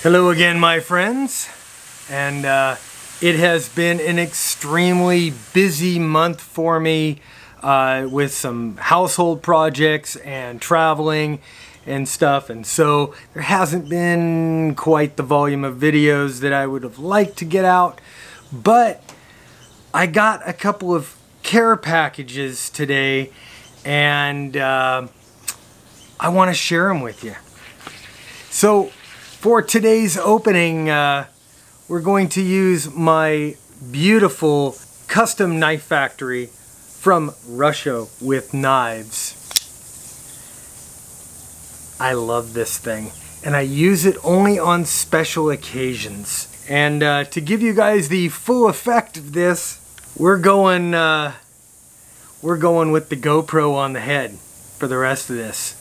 Hello again, my friends. And uh, it has been an extremely busy month for me uh, with some household projects and traveling and stuff. And so there hasn't been quite the volume of videos that I would have liked to get out. But I got a couple of care packages today and uh, I want to share them with you. So for today's opening, uh, we're going to use my beautiful custom knife factory from Russia with knives. I love this thing and I use it only on special occasions. And uh, to give you guys the full effect of this, we're going uh, we're going with the GoPro on the head for the rest of this.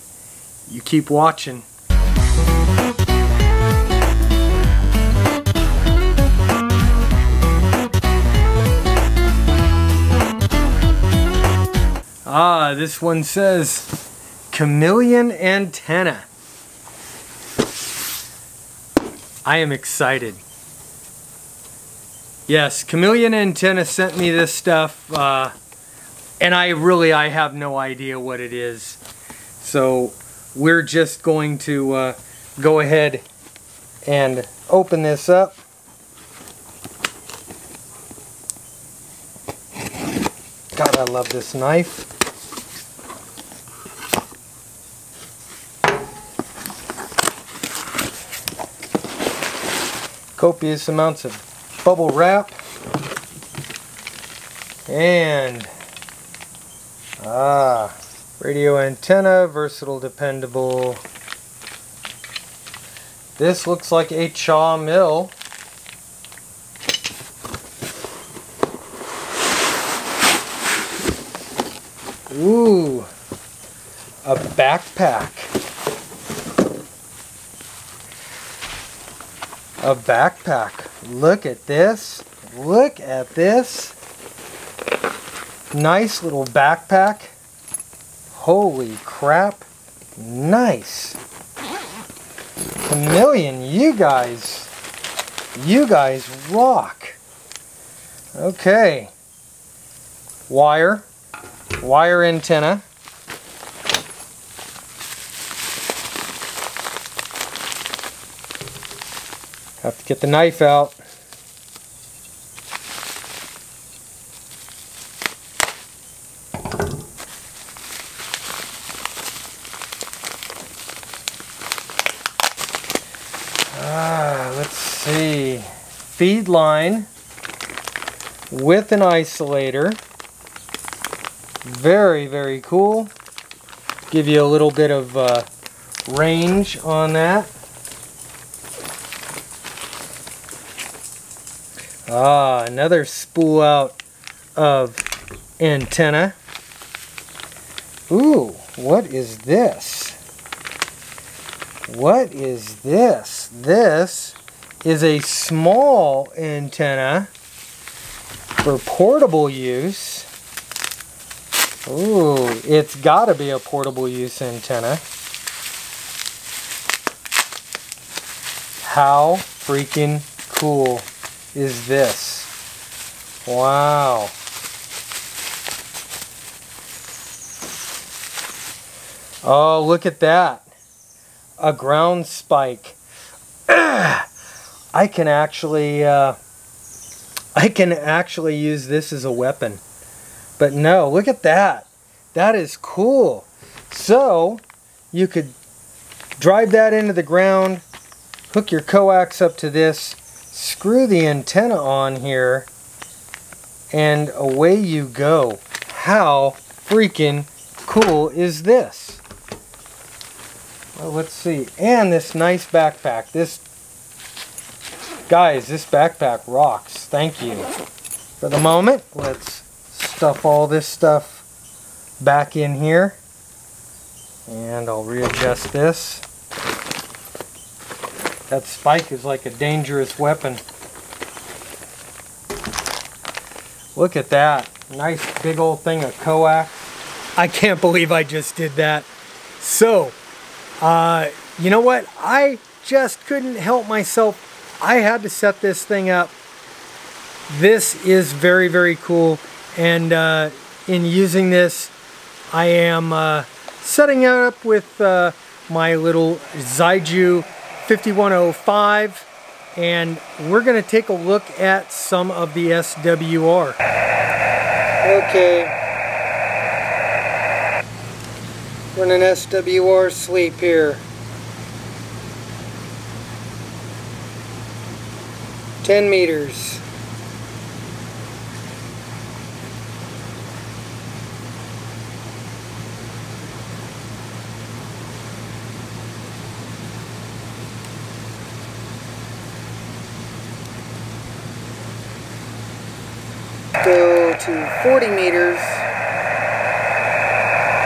You keep watching. Ah, this one says chameleon antenna. I am excited. Yes, chameleon antenna sent me this stuff, uh, and I really I have no idea what it is. So we're just going to uh, go ahead and open this up. God, I love this knife. Copious amounts of bubble wrap. And, ah, radio antenna, versatile, dependable. This looks like a CHA MIL. Ooh, a backpack. A backpack. Look at this. Look at this. Nice little backpack. Holy crap. Nice. Chameleon, you guys, you guys rock. Okay. Wire wire antenna. Have to get the knife out. Ah, let's see. Feed line with an isolator. Very, very cool. Give you a little bit of uh, range on that. Ah, another spool out of antenna. Ooh, what is this? What is this? This is a small antenna for portable use. Ooh, it's gotta be a portable use antenna. How freaking cool is this? Wow. Oh, look at that. A ground spike. I can actually, uh, I can actually use this as a weapon. But no, look at that. That is cool. So, you could drive that into the ground, hook your coax up to this, screw the antenna on here, and away you go. How freaking cool is this? Well, let's see. And this nice backpack. This, guys, this backpack rocks. Thank you. For the moment, let's stuff all this stuff back in here and I'll readjust this that spike is like a dangerous weapon look at that nice big old thing of coax I can't believe I just did that so uh, you know what I just couldn't help myself. I had to set this thing up. This is very, very cool. And uh, in using this, I am uh, setting it up with uh, my little Xiegu 5105 and we're going to take a look at some of the SWR. Okay. We're in an SWR sweep here. 10 meters. Go to 40 meters.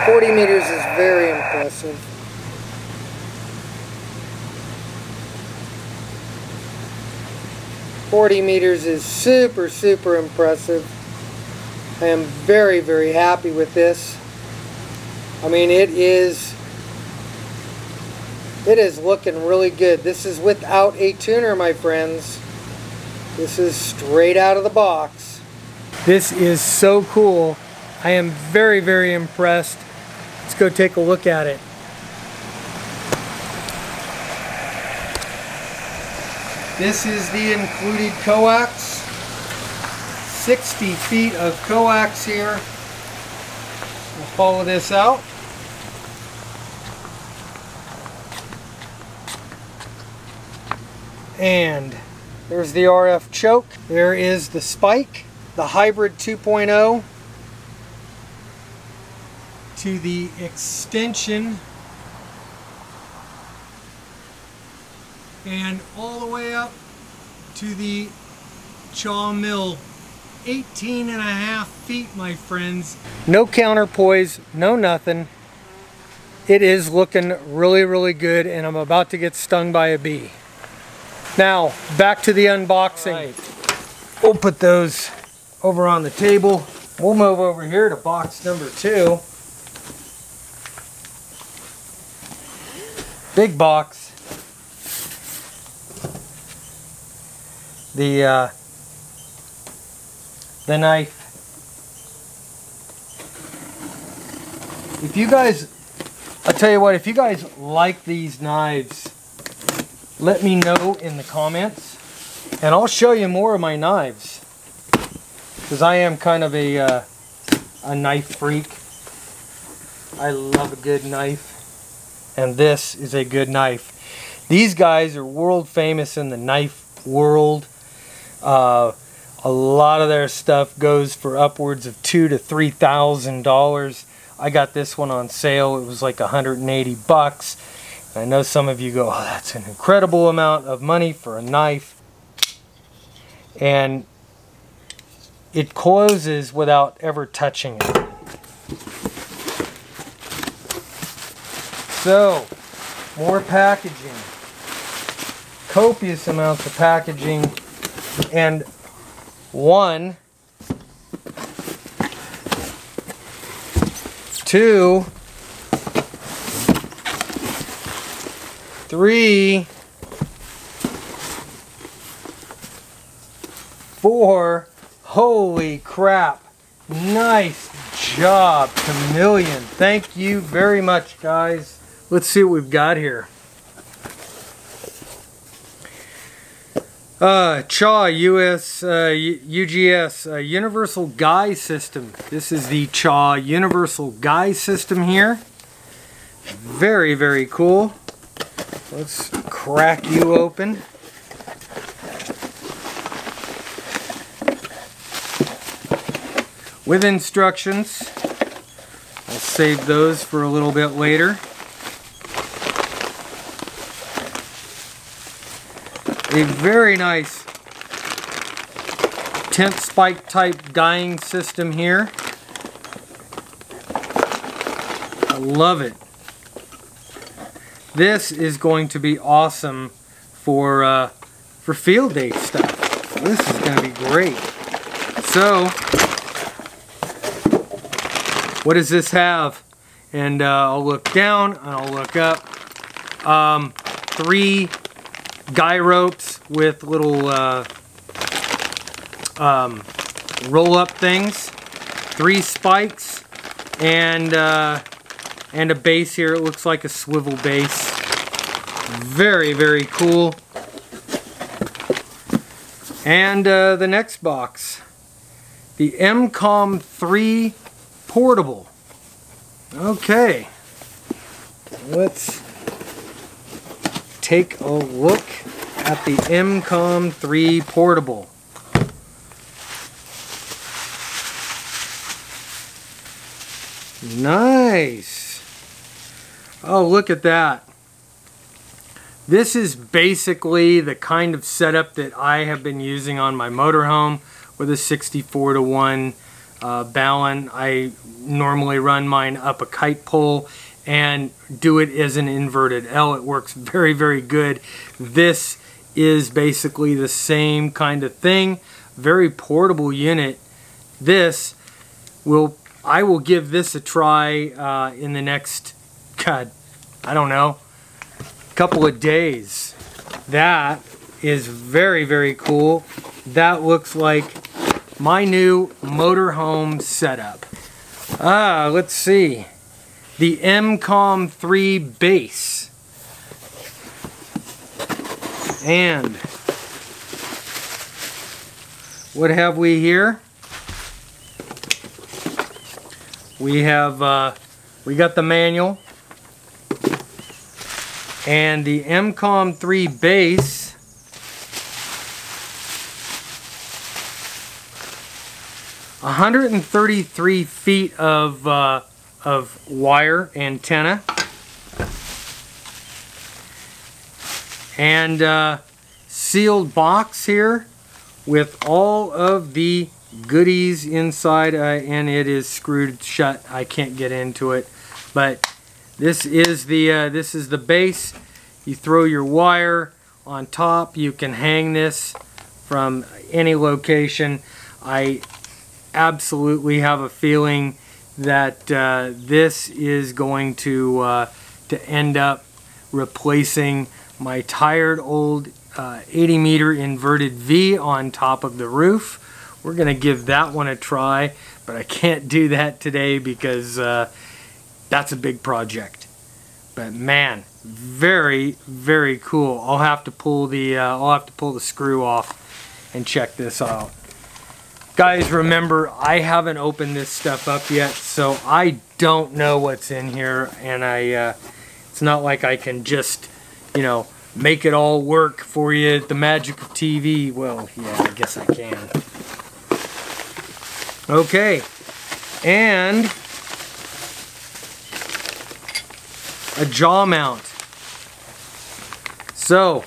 40 meters is very impressive. Forty meters is super, super impressive. I am very, very happy with this. I mean, it is, it is looking really good. This is without a tuner, my friends. This is straight out of the box. This is so cool. I am very, very impressed. Let's go take a look at it. This is the included coax. 60 feet of coax here. We'll follow this out. And there's the RF choke. There is the spike, the hybrid 2.0 to the extension. And all the way up to the CHA MIL. 18 and a half feet my friends. No counterpoise no nothing. It is looking really really good and I'm about to get stung by a bee. Now back to the unboxing. Right. we'll put those over on the table we'll move over here to box number two big box. The uh, the knife. If you guys, I'll tell you what, if you guys like these knives, let me know in the comments, and I'll show you more of my knives, because I am kind of a uh, a knife freak. I love a good knife and this is a good knife. These guys are world famous in the knife world. Uh, a lot of their stuff goes for upwards of two to three thousand dollars. I got this one on sale. It was like 180 bucks. I know some of you go, oh, that's an incredible amount of money for a knife. And it closes without ever touching it. So, more packaging. Copious amounts of packaging. And one, two, three, four. Holy crap. Nice job, Chameleon. Thank you very much, guys. Let's see what we've got here. Uh, CHA US uh, UGS uh, Universal Guy System. This is the CHA Universal Guy System here. Very, very cool. Let's crack you open. With instructions. I'll save those for a little bit later. a very nice tent spike type guying system here. I love it. This is going to be awesome for uh, for field day stuff. This is going to be great. So, what does this have? And uh, I'll look down and I'll look up. Um, three guy ropes with little uh, um, roll up things, three spikes, and uh, and a base here. It looks like a swivel base. Very, very cool. And uh, the next box, the EMCOMM III Portable. Okay, let's take a look at the EMCOMM III Portable. Nice. Oh, look at that. This is basically the kind of setup that I have been using on my motorhome with a 64 to 1 uh. I normally run mine up a kite pole and do it as an inverted L. It works very, very good. This is basically the same kind of thing. Very portable unit. This will, I will give this a try uh, in the next, God, I don't know, couple of days. That is very, very cool. That looks like my new motorhome setup. Ah, let's see. The EMCOMM III base. And what have we here? We have, uh, we got the manual and the EMCOMM III base One hundred and thirty-three feet of uh, of wire antenna, and uh, sealed box here with all of the goodies inside, uh, and it is screwed shut. I can't get into it, but this is the uh, this is the base. You throw your wire on top. You can hang this from any location. I absolutely have a feeling that uh, this is going to uh, to end up replacing my tired old uh, 80 meter inverted V on top of the roof. We're going to give that one a try, but I can't do that today because uh, that's a big project. But man, very, very cool. I'll have to pull the uh, I'll have to pull the screw off and check this out. Guys, remember, I haven't opened this stuff up yet, so I don't know what's in here, and I, uh, it's not like I can just, you know, make it all work for you, the magic of TV. Well, yeah, I guess I can. Okay, and a jaw mount. So,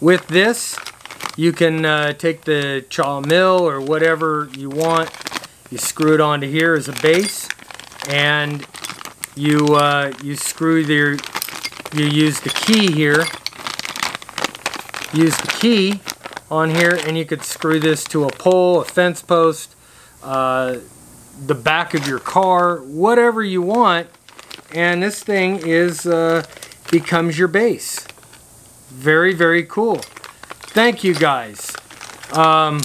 with this, you can uh, take the CHA MIL or whatever you want. You screw it onto here as a base, and you uh, you screw the you use the key here. Use the key on here, and you could screw this to a pole, a fence post, uh, the back of your car, whatever you want and this thing is uh, becomes your base. Very, very cool. Thank you guys. Um,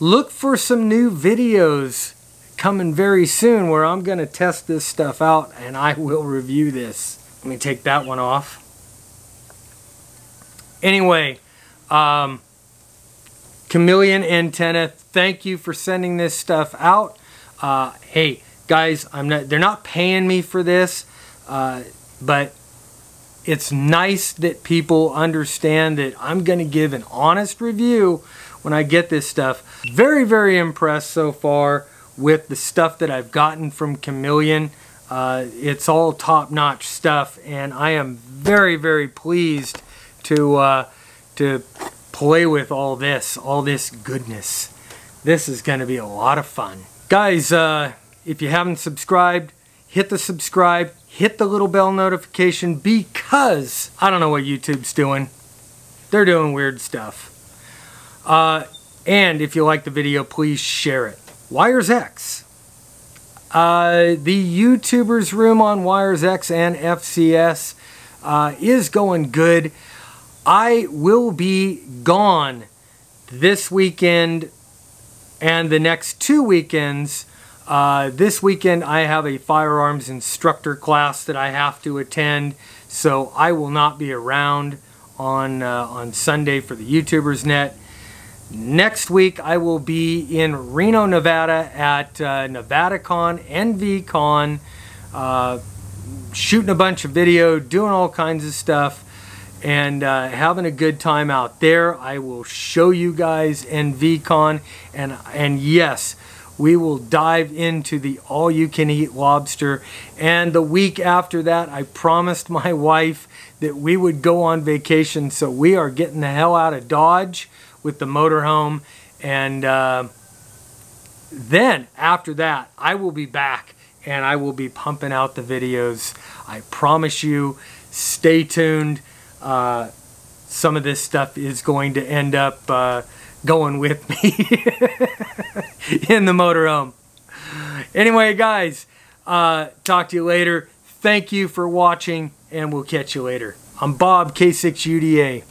look for some new videos coming very soon where I'm going to test this stuff out and I will review this. Let me take that one off. Anyway, um, Chameleon Antenna, thank you for sending this stuff out. Uh, hey, guys, I'm not. They're not paying me for this, uh, but it's nice that people understand that I'm going to give an honest review when I get this stuff. Very, very impressed so far with the stuff that I've gotten from Chameleon. Uh, it's all top-notch stuff, and I am very, very pleased to uh, to play with all this, all this goodness. This is going to be a lot of fun. Guys, uh, if you haven't subscribed, hit the subscribe, hit the little bell notification because I don't know what YouTube's doing. They're doing weird stuff. Uh, and if you like the video, please share it. WIRES-X. Uh, the YouTubers room on WIRES-X and FCS. uh, is going good. I will be gone this weekend and the next two weekends. Uh, this weekend I have a firearms instructor class that I have to attend, so I will not be around on uh, on Sunday for the YouTubers Net. Next week I will be in Reno, Nevada at uh, NevadaCon, NVCon, uh, shooting a bunch of video, doing all kinds of stuff and uh, having a good time out there. I will show you guys NVCon and and yes, we will dive into the all-you-can-eat lobster. And the week after that, I promised my wife that we would go on vacation, so we are getting the hell out of Dodge with the motorhome. And uh, then after that, I will be back and I will be pumping out the videos. I promise you, stay tuned uh, some of this stuff is going to end up uh, going with me in the motorhome. Anyway, guys, uh, talk to you later. Thank you for watching, and we'll catch you later. I'm Bob, K6UDA.